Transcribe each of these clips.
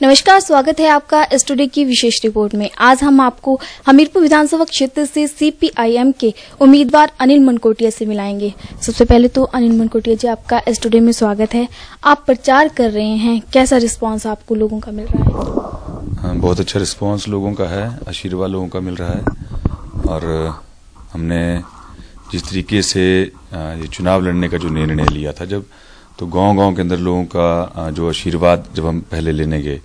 नमस्कार स्वागत है आपका स्टूडियो की विशेष रिपोर्ट में। आज हम आपको हमीरपुर विधानसभा क्षेत्र से सीपीआईएम के उम्मीदवार अनिल मनकोटिया से मिलाएँगे। सबसे पहले तो अनिल मनकोटिया जी आपका स्टूडियो में स्वागत है। आप प्रचार कर रहे हैं। कैसा रिस्पांस आपको लोगों का मिल रहा है? हाँ, बहुत अच्छा रिस्पांस लोगों का है आशीर्वाद लोगों का मिल रहा है। और हमने जिस तरीके से चुनाव लड़ने का जो निर्णय लिया था जब तो गाँव गाँव के अंदर लोगों का जो आशीर्वाद जब हम पहले लेने गए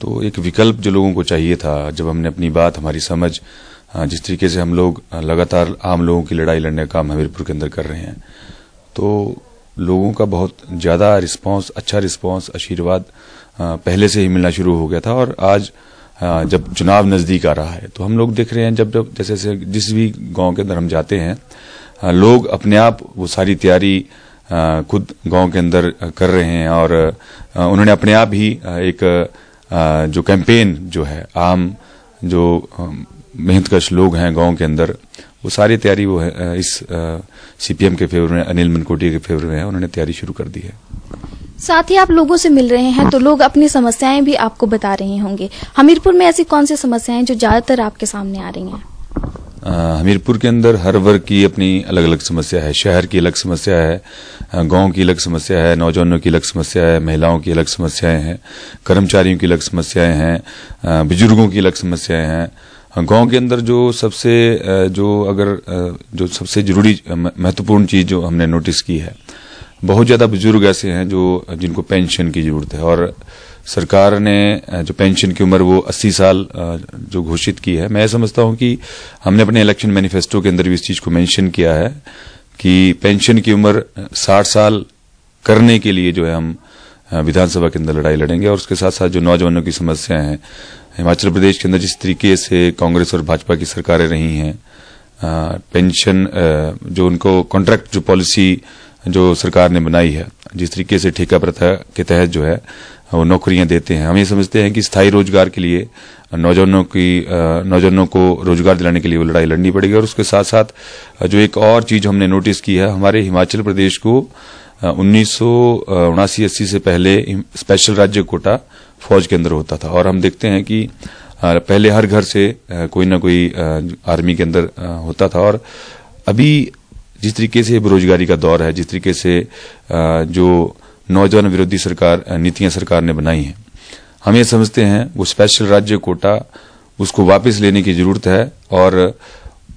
तो एक विकल्प जो लोगों को चाहिए था, जब हमने अपनी बात, हमारी समझ जिस तरीके से हम लोग लगातार आम लोगों की लड़ाई लड़ने का काम हमीरपुर के अंदर कर रहे हैं तो लोगों का बहुत ज़्यादा रिस्पांस अच्छा रिस्पांस आशीर्वाद पहले से ही मिलना शुरू हो गया था और आज जब चुनाव नज़दीक आ रहा है तो हम लोग देख रहे हैं जब जब जैसे जैसे जिस भी गाँव के अंदर हम जाते हैं लोग अपने आप वो सारी तैयारी खुद गाँव के अंदर कर रहे हैं और उन्होंने अपने आप ही एक जो कैंपेन जो है, आम, जो मेहनतकश लोग हैं गाँव के अंदर, वो सारी तैयारी वो है इस सीपीएम के फेवर में, अनिल मनकोटिया के फेवर में है, उन्होंने तैयारी शुरू कर दी है। साथ ही आप लोगों से मिल रहे हैं तो लोग अपनी समस्याएँ भी आपको बता रहे होंगे। हमीरपुर में ऐसी कौन सी समस्याएँ जो ज़्यादातर आपके सामने आ रही हैं? हमीरपुर के अंदर हर वर्ग की अपनी अलग अलग समस्या है। शहर की अलग समस्या है गाँव की अलग समस्या है, नौजवानों की अलग समस्या है, महिलाओं की अलग समस्याएँ हैं, कर्मचारियों की अलग समस्याएँ हैं बुज़ुर्गों की अलग समस्याएँ हैं। गाँव के अंदर जो सबसे जो अगर जो सबसे ज़रूरी महत्वपूर्ण चीज़ जो हमने नोटिस की है बहुत ज़्यादा बुज़ुर्ग ऐसे हैं जो, जिनको पेंशन की ज़रूरत है। और सरकार ने, जो पेंशन की उम्र वो 80 साल जो घोषित की है। मैं समझता हूँ कि हमने अपने इलेक्शन मैनिफेस्टो के अंदर भी इस चीज़ को मेंशन किया है कि पेंशन की उम्र 60 साल करने के लिए जो है हम विधानसभा के अंदर लड़ाई लड़ेंगे। और उसके साथ साथ जो नौजवानों की समस्याएँ हैं, हिमाचल प्रदेश के अंदर जिस तरीके से कांग्रेस और भाजपा की सरकारें रही हैं पेंशन जो उनको कॉन्ट्रैक्ट, जो पॉलिसी जो सरकार ने बनाई है, जिस तरीके से ठेका प्रथा के तहत जो है, वो नौकरियाँ देते हैं। हम ये समझते हैं कि स्थायी रोज़गार के लिए, नौजवानों की नौजवानों को रोज़गार दिलाने के लिए वो लड़ाई लड़नी पड़ेगी। और उसके साथ साथ जो एक और चीज़ हमने नोटिस की है, हमारे हिमाचल प्रदेश को उन्नीस अस्सी से पहले स्पेशल राज्य कोटा फौज के अंदर होता था। और हम देखते हैं कि पहले हर घर से कोई ना कोई आर्मी के अंदर होता था। और अभी जिस तरीके से बेरोजगारी का दौर है, जिस तरीके से जो नौजवान विरोधी सरकार नीतियाँ सरकार ने बनाई हैं, हम ये समझते हैं वो स्पेशल राज्य कोटा उसको वापस लेने की ज़रूरत है और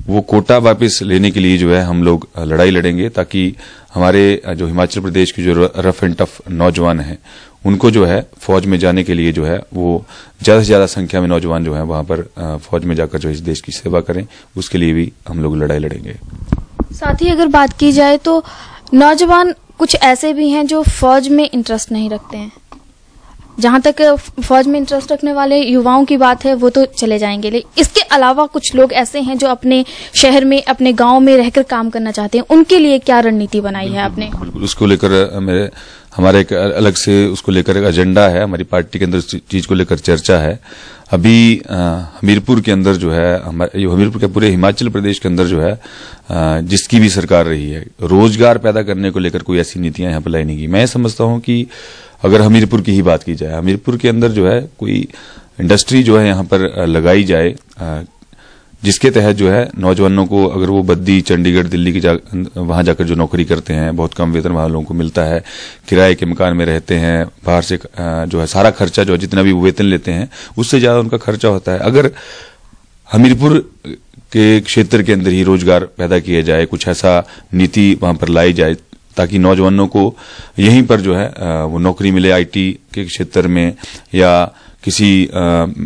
वो कोटा वापस लेने के लिए जो है हम लोग लड़ाई लड़ेंगे ताकि हमारे जो हिमाचल प्रदेश के जो रफ एंड टफ नौजवान हैं, उनको जो है फौज में जाने के लिए जो है वो ज़्यादा से ज़्यादा संख्या में नौजवान जो है वहाँ पर फौज में जाकर जो इस देश की सेवा करें, उसके लिए भी हम लोग लड़ाई लड़ेंगे। साथ ही अगर बात की जाए तो नौजवान कुछ ऐसे भी हैं जो फौज में इंटरेस्ट नहीं रखते हैं। जहाँ तक फौज में इंटरेस्ट रखने वाले युवाओं की बात है वो तो चले जाएँगे। लेकिन इसके अलावा कुछ लोग ऐसे हैं जो अपने शहर में अपने गाँव में रहकर काम करना चाहते हैं। उनके लिए क्या रणनीति बनाई है आपने? बिल्कुल। उसको लेकर मेरे हमारे एक अलग से उसको लेकर एक एजेंडा है, हमारी पार्टी के अंदर चीज़ को लेकर चर्चा है। अभी हमीरपुर के अंदर जो है हमीरपुर के पूरे हिमाचल प्रदेश के अंदर जो है जिसकी भी सरकार रही है, रोज़गार पैदा करने को लेकर कोई ऐसी नीतियाँ यहाँ पर लाई नहीं की मैं समझता हूँ कि अगर हमीरपुर की ही बात की जाए, हमीरपुर के अंदर जो है, कोई इंडस्ट्री जो है यहाँ पर लगाई जाए जिसके तहत जो है नौजवानों को अगर वो बद्दी चंडीगढ़ दिल्ली की जा, वहाँ जाकर जो नौकरी करते हैं बहुत कम वेतन वहाँ लोगों को मिलता है किराए के मकान में रहते हैं बाहर से जो है सारा खर्चा जो है जितना भी वेतन लेते हैं उससे ज़्यादा उनका खर्चा होता है। अगर हमीरपुर के क्षेत्र के अंदर ही रोज़गार पैदा किया जाए कुछ ऐसा नीति वहाँ पर लाई जाए ताकि नौजवानों को यहीं पर जो है वो नौकरी मिले आईटी के क्षेत्र में या किसी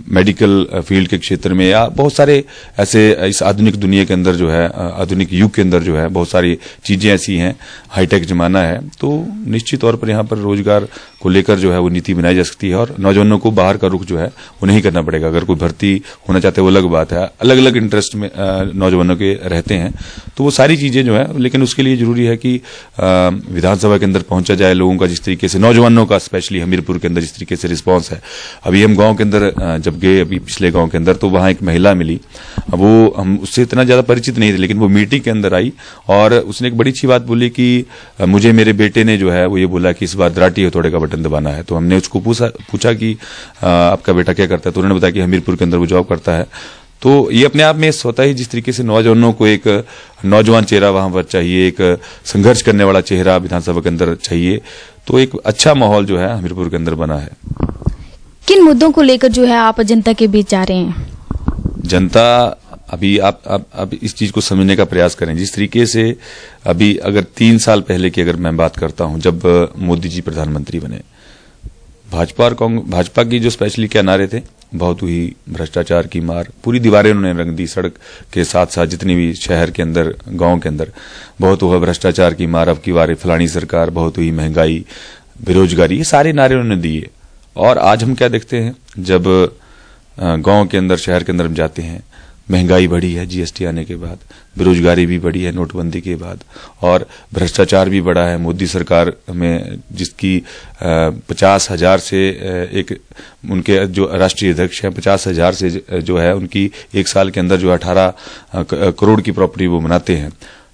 मेडिकल फ़ील्ड के क्षेत्र में या बहुत सारे ऐसे इस आधुनिक दुनिया के अंदर जो है आधुनिक युग के अंदर जो है, बहुत सारी चीज़ें ऐसी हैं हाईटेक जमाना है तो निश्चित तौर पर यहाँ पर रोज़गार को लेकर जो है वो नीति बनाई जा सकती है और नौजवानों को बाहर का रुख जो है वो नहीं करना पड़ेगा। अगर कोई भर्ती होना चाहते वो अलग बात है। अलग अलग इंटरेस्ट में नौजवानों के रहते हैं तो वो सारी चीज़ें जो है, लेकिन उसके लिए ज़रूरी है कि विधानसभा के अंदर पहुँचा जाए लोगों का, जिस तरीके से नौजवानों का स्पेशली हमीरपुर के अंदर जिस तरीके से रिस्पॉन्स है। अभी हम गाँव के अंदर जब गए अभी पिछले गाँव के अंदर तो वहाँ एक महिला मिली। वो हम उससे इतना ज़्यादा परिचित नहीं थे, लेकिन वो मीटिंग के अंदर आई और उसने एक बड़ी अच्छी बात बोली कि मुझे मेरे बेटे ने जो है, वो ये बोला कि इस बार दराटी हथौड़े का बटन दबाना है। तो हमने उसको पूछा पूछा कि आपका बेटा क्या करता है? तो उन्होंने बताया कि हमीरपुर के अंदर वो जॉब करता है। तो ये अपने आप में स्वतः ही जिस तरीके से नौजवानों को एक, नौजवान चेहरा वहाँ पर चाहिए, एक संघर्ष करने वाला चेहरा विधानसभा के अंदर चाहिए तो एक अच्छा माहौल जो है हमीरपुर के अंदर बना है। किन मुद्दों को लेकर जो है आप जनता के बीच जा रहे हैं? जनता अभी आप, आप आप इस चीज़ को समझने का प्रयास करें। जिस तरीके से अभी अगर तीन साल पहले की अगर मैं बात करता हूँ जब मोदी जी प्रधानमंत्री बने भाजपा और कांग्रेस भाजपा की जो स्पेशली क्या नारे थे बहुत हुई भ्रष्टाचार की मार पूरी दीवारें उन्होंने रंग दी सड़क के साथ साथ जितनी भी शहर के अंदर गाँव के अंदर बहुत हुआ भ्रष्टाचार की मार अब की वारे फलानी सरकार बहुत हुई महँगाई बेरोजगारी ये सारे नारे उन्होंने दिए। और आज हम क्या देखते हैं? जब गाँव के अंदर, शहर के अंदर हम जाते हैं, महँगाई बढ़ी है जीएसटी आने के बाद, बेरोजगारी भी बढ़ी है नोटबंदी के बाद, और भ्रष्टाचार भी बढ़ा है। मोदी सरकार में जिसकी पचास हज़ार से एक, उनके जो राष्ट्रीय अध्यक्ष हैं, पचास हज़ार से जो है, उनकी एक साल के अंदर जो अठारह करोड़ की प्रॉपर्टी वो बनाते हैं।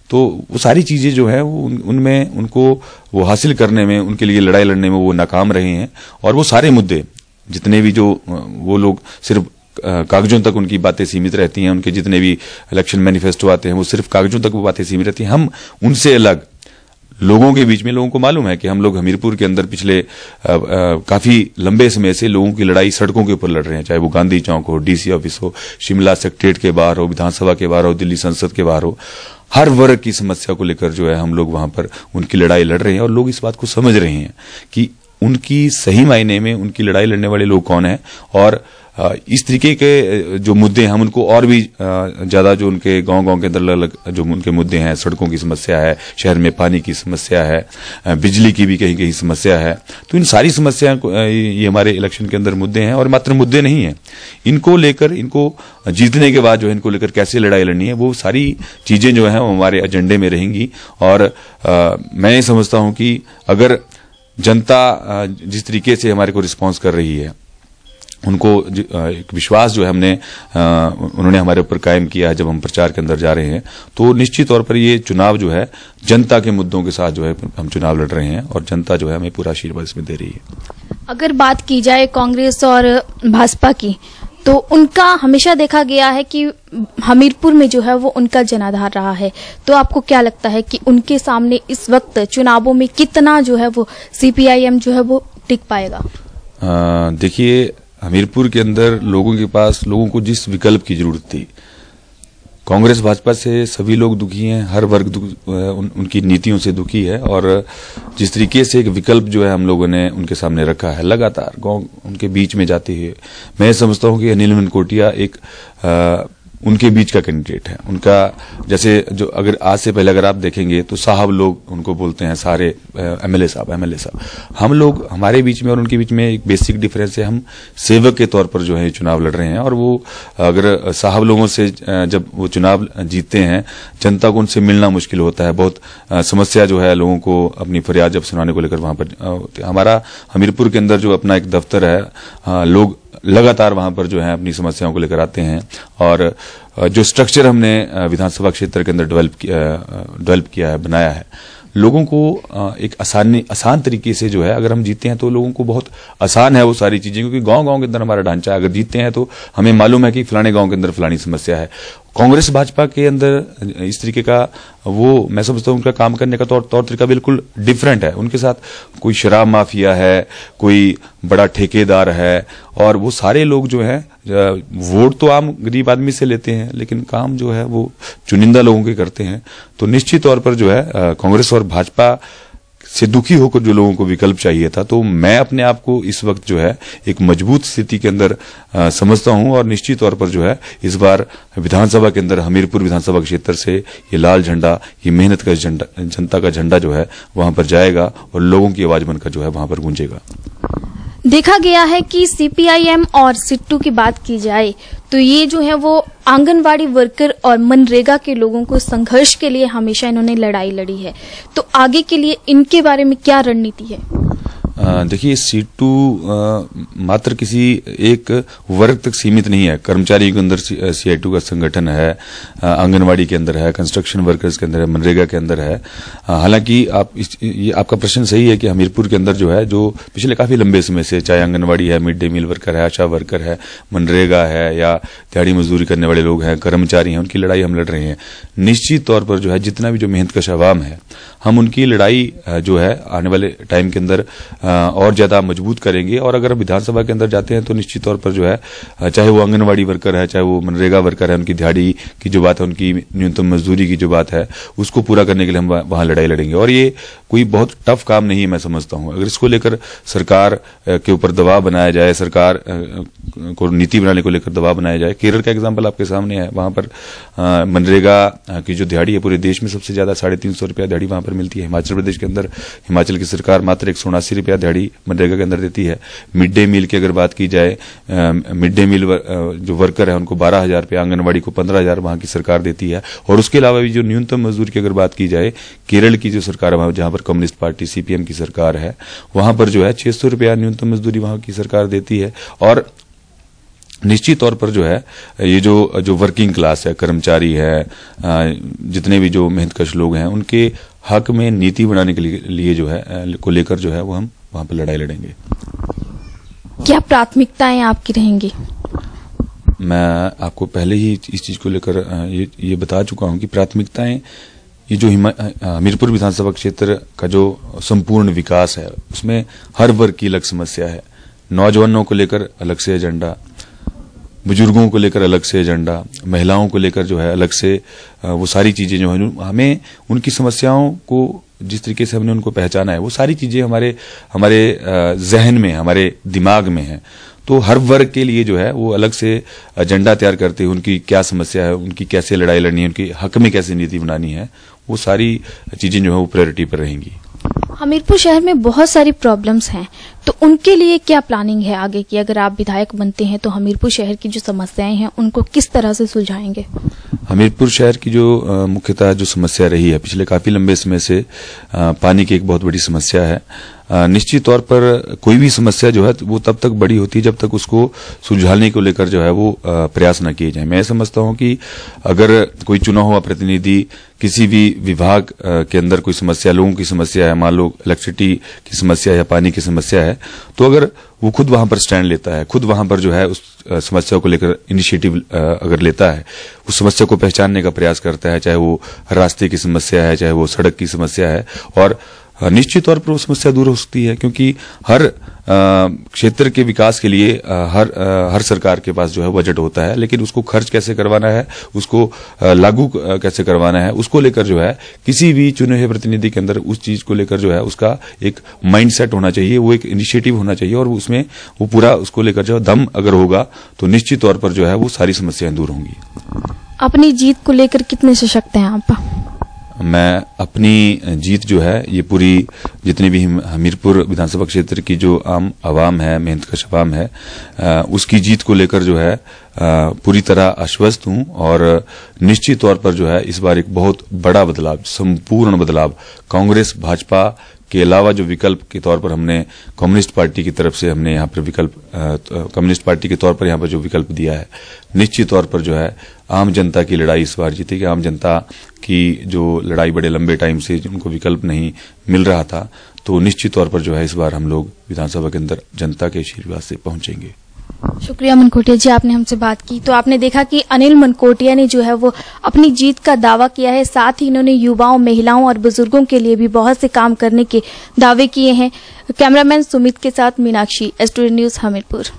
तो वो सारी चीज़ें जो है, वो उन- उनमें उनको वो हासिल करने में, उनके लिए लड़ाई लड़ने में वो नाकाम रहे हैं। और वो सारे मुद्दे, जितने भी जो वो लोग सिर्फ़ कागजों तक उनकी बातें सीमित रहती हैं, उनके जितने भी इलेक्शन मैनिफेस्टो आते हैं, वो सिर्फ़ कागजों तक वो बातें सीमित रहती हैं। हम उनसे अलग लोगों के बीच में लोगों को मालूम है कि हम लोग हमीरपुर के अंदर पिछले अ, अ, काफ़ी लंबे समय से लोगों की लड़ाई सड़कों के ऊपर लड़ रहे हैं चाहे वो गांधी चौक हो डीसी ऑफ़िस हो शिमला सेक्रेटरीट के बाहर हो विधानसभा के बाहर हो दिल्ली संसद के बाहर हो हर वर्ग की समस्या को लेकर जो है हम लोग वहाँ पर उनकी लड़ाई लड़ रहे हैं और लोग इस बात को समझ रहे हैं कि उनकी सही मायने में उनकी लड़ाई लड़ने वाले लोग कौन है और इस तरीके के जो मुद्दे हैं, हम उनको और भी ज़्यादा जो उनके गाँव गाँव के अंदर अलग अलग जो उनके मुद्दे हैं, सड़कों की समस्या है, शहर में पानी की समस्या है बिजली की भी कहीं कहीं समस्या है तो इन सारी समस्या ये हमारे इलेक्शन के अंदर मुद्दे हैं, और मात्र मुद्दे नहीं हैं। इनको लेकर, इनको जीतने के बाद जो है, इनको लेकर कैसे लड़ाई लड़नी है, वो सारी चीज़ें जो है, वो हमारे एजेंडे में रहेंगी, और मैं ये समझता हूँ कि अगर जनता जिस तरीके से हमारे को रिस्पॉन्स कर रही है उनको एक विश्वास जो है हमने उन्होंने हमारे ऊपर कायम किया है जब हम प्रचार के अंदर जा रहे हैं। तो निश्चित तौर पर ये चुनाव जो है जनता के मुद्दों के साथ जो है हम चुनाव लड़ रहे हैं और जनता जो है हमें पूरा आशीर्वाद इसमें दे रही है। अगर बात की जाए कांग्रेस और भाजपा की तो उनका हमेशा देखा गया है कि हमीरपुर में जो है वो उनका जनाधार रहा है। तो आपको क्या लगता है कि उनके सामने इस वक्त चुनावों में कितना जो है वो सीपीआईएम जो है वो टिक पाएगा? देखिए हमीरपुर के अंदर लोगों के पास लोगों को जिस विकल्प की ज़रूरत थी कांग्रेस भाजपा से सभी लोग दुखी हैं हर वर्ग उन, उनकी नीतियों से दुखी है और जिस तरीके से एक विकल्प जो है हम लोगों ने उनके सामने रखा है लगातार गाँव उनके बीच में जाते हुए। मैं समझता हूँ कि अनिल मनकोटिया एक अ, उनके बीच का कैंडिडेट है। उनका, जैसे जो अगर आज से पहले अगर आप देखेंगे तो साहब लोग उनको बोलते हैं, सारे एमएलए साहब एमएलए साहब। हम लोग, हमारे बीच में और उनके बीच में एक बेसिक डिफरेंस है, हम सेवक के तौर पर जो है, चुनाव लड़ रहे हैं। और वो, अगर साहब लोगों से जब वो चुनाव जीतते हैं, जनता को उनसे मिलना मुश्किल होता है। बहुत समस्या जो है, लोगों को अपनी फरियाद जब सुनाने को लेकर वहाँ पर। हमारा हमीरपुर के अंदर जो अपना एक दफ्तर है लोग लगातार वहाँ पर जो है अपनी समस्याओं को लेकर आते हैं और जो स्ट्रक्चर हमने विधानसभा क्षेत्र के अंदर डेवलप डेवलप किया है, बनाया है, लोगों को एक आसानी, आसान तरीके से जो है अगर हम जीते हैं तो लोगों को बहुत आसान है वो सारी चीज़ें, क्योंकि गाँव गाँव के अंदर हमारा ढांचा है, अगर जीतते हैं तो हमें मालूम है कि फलाने गाँव के अंदर फलानी समस्या है। कांग्रेस भाजपा के अंदर इस तरीके का वो, मैं समझता हूँ उनका काम करने का तौर तौर तरीका बिल्कुल डिफरेंट है। उनके साथ कोई शराब माफिया है, कोई बड़ा ठेकेदार है, और वो सारे लोग जो हैं वोट तो आम गरीब आदमी से लेते हैं, लेकिन काम जो है वो चुनिंदा लोगों के करते हैं। तो निश्चित तौर पर जो है कांग्रेस और भाजपा से दुखी होकर जो लोगों को विकल्प चाहिए था तो मैं अपने आप को इस वक्त जो है, एक मज़बूत स्थिति के अंदर समझता हूँ और निश्चित तौर पर जो है, इस बार विधानसभा के अंदर, हमीरपुर विधानसभा क्षेत्र से ये लाल झंडा, ये मेहनत का झंडा, जनता का झंडा जो है, वहाँ पर जाएगा और लोगों की आवाज़ बनकर जो है, वहाँ पर गूंजेगा। देखा गया है कि सीपीआईएम और सिट्टू की बात की जाए तो ये जो है वो आंगनवाड़ी वर्कर और मनरेगा के लोगों को संघर्ष के लिए हमेशा इन्होंने लड़ाई लड़ी है। तो आगे के लिए इनके बारे में क्या रणनीति है? देखिए सीट टू मात्र किसी एक वर्ग तक सीमित नहीं है। कर्मचारियों के अंदर सी आई टू का संगठन है आंगनवाड़ी के अंदर है कंस्ट्रक्शन वर्कर्स के अंदर है मनरेगा के अंदर है। हालाँकि आप इस, ये आपका प्रश्न सही है कि हमीरपुर के अंदर जो है जो पिछले काफ़ी लंबे समय से चाहे आंगनवाड़ी है मिड डे मील वर्कर है आशा वर्कर है मनरेगा है या दिहाड़ी मजदूरी करने वाले लोग हैं कर्मचारी हैं उनकी लड़ाई हम लड़ रहे हैं। निश्चित तौर पर जो है जितना भी जो मेहनत का शवाम है हम उनकी लड़ाई जो है आने वाले टाइम के अंदर और ज़्यादा मज़बूत करेंगे। और अगर विधानसभा के अंदर जाते हैं तो निश्चित तौर पर जो है चाहे वो आंगनबाड़ी वर्कर है, चाहे वो मनरेगा वर्कर है, उनकी दिहाड़ी की जो बात है, उनकी न्यूनतम मजदूरी की जो बात है, उसको पूरा करने के लिए हम वहाँ लड़ाई लड़ेंगे। और ये कोई बहुत टफ काम नहीं है, मैं समझता हूँ। अगर इसको लेकर सरकार के ऊपर दबाव बनाया जाए, सरकार को नीति बनाने को लेकर दबाव बनाया जाए। केरल का एग्ज़ाम्पल आपके सामने है। वहाँ पर मनरेगा की जो दिहाड़ी है पूरे देश में सबसे ज़्यादा साढ़े तीन सौ रुपया दिहाड़ी वहाँ पर मिलती है। हिमाचल प्रदेश के अंदर, हिमाचल की सरकार मात्र एक सौ उनासी रुपया दिहाड़ी मनरेगा के अंदर देती है। मिड डे मील की अगर बात की जाए मिड डे मील जो वर्कर है उनको बारह हज़ार रुपया आंगनबाड़ी को पंद्रह हज़ार वहाँ की सरकार देती है। और उसके अलावा भी जो न्यूनतम मजदूर की अगर बात की जाए, केरल की जो सरकार है, जहाँ पर कम्युनिस्ट पार्टी सीपीएम की सरकार है, वहाँ पर जो है छह सौ रुपया न्यूनतम मजदूरी वहाँ की सरकार देती है। और निश्चित तौर पर जो है ये जो जो वर्किंग क्लास है कर्मचारी है जितने भी जो मेहनतकश लोग हैं उनके हक में नीति बनाने के लिए जो है को लेकर जो है वो हम वहाँ पर लड़ाई लड़ेंगे। क्या प्राथमिकताएँ आपकी रहेंगी? मैं आपको पहले ही इस चीज़ को लेकर ये ये बता चुका हूँ कि प्राथमिकताएँ ये जो हमीरपुर विधानसभा क्षेत्र का जो संपूर्ण विकास है उसमें हर वर्ग की अलग समस्या है। नौजवानों को लेकर अलग से एजेंडा बुज़ुर्गों को लेकर अलग से एजेंडा, महिलाओं को लेकर जो है अलग से वो सारी चीज़ें जो है, हमें उनकी समस्याओं को जिस तरीके से हमने उनको पहचाना है, वो सारी चीज़ें हमारे हमारे जहन में, हमारे दिमाग में है। तो हर वर्ग के लिए जो है वो अलग से एजेंडा तैयार करते हैं, उनकी क्या समस्या है, उनकी कैसे लड़ाई लड़नी है, उनकी हक में कैसे नीति बनानी है, वो सारी चीज़ें जो है वो प्रायोरिटी पर रहेंगी। हमीरपुर शहर में बहुत सारी प्रॉब्लम्स हैं। तो उनके लिए क्या प्लानिंग है आगे की? अगर आप विधायक बनते हैं तो हमीरपुर शहर की जो समस्याएँ हैं उनको किस तरह से सुलझाएँगे? हमीरपुर शहर की जो मुख्यतः जो समस्या रही है पिछले काफ़ी लंबे समय से आ, पानी की एक बहुत बड़ी समस्या है। निश्चित तौर पर कोई भी समस्या जो है वो तब तक बड़ी होती है जब तक उसको सुलझाने को लेकर जो है वो प्रयास न किए जाए। मैं समझता हूँ कि अगर कोई चुना हुआ प्रतिनिधि किसी भी विभाग के अंदर कोई समस्या लोगों की समस्या है मान लो इलेक्ट्रिसिटी की समस्या या पानी की समस्या है तो अगर वो खुद वहाँ पर स्टैंड लेता है, खुद वहाँ पर जो है उस समस्या को लेकर इनिशिएटिव अगर लेता है, उस समस्या को पहचानने का प्रयास करता है, चाहे वो रास्ते की समस्या है, चाहे वो सड़क की समस्या है, और निश्चित तौर पर वो समस्या दूर हो सकती है, क्योंकि हर क्षेत्र के विकास के लिए हर हर सरकार के पास जो है बजट होता है, लेकिन उसको खर्च कैसे करवाना है, उसको लागू कैसे करवाना है, उसको लेकर जो है, किसी भी चुने हुए प्रतिनिधि के अंदर उस चीज़ को लेकर जो है, उसका एक माइंडसेट होना चाहिए, वो एक इनिशिएटिव होना चाहिए, और उसमें, वो पूरा उसको लेकर जो दम अगर होगा तो निश्चित तौर पर जो है, वो सारी समस्याएँ दूर होंगी। अपनी जीत को लेकर कितने सशक्त हैं आप? मैं अपनी जीत जो है, ये पूरी जितनी भी हमीरपुर विधानसभा क्षेत्र की जो आम आवाम है, मेहनत का शवाम है उसकी जीत को लेकर जो है पूरी तरह आश्वस्त हूँ और निश्चित तौर पर जो है, इस बार एक बहुत बड़ा बदलाव, संपूर्ण बदलाव, कांग्रेस, भाजपा के अलावा जो विकल्प के तौर पर हमने कम्युनिस्ट पार्टी की तरफ़ से हमने यहाँ पर विकल्प कम्युनिस्ट पार्टी के तौर पर यहाँ पर जो विकल्प दिया है, निश्चित तौर पर जो है आम जनता की लड़ाई इस बार जीतेगी आम जनता की जो लड़ाई बड़े लंबे टाइम से उनको विकल्प नहीं मिल रहा था तो निश्चित तौर पर जो है इस बार हम लोग विधानसभा के अंदर जनता के आशीर्वाद से पहुँचेंगे। शुक्रिया मनकोटिया जी, आपने हमसे बात की। तो आपने देखा कि अनिल मनकोटिया ने जो है वो अपनी जीत का दावा किया है। साथ ही इन्होंने युवाओं, महिलाओं और बुज़ुर्गों के लिए भी बहुत से काम करने के दावे किए हैं। कैमरामैन सुमित के साथ मीनाक्षी एस्टूडियो न्यूज़ हमीरपुर।